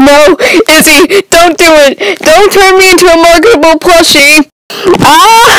No, Izzy, don't do it. Don't turn me into a marketable plushie. Ah!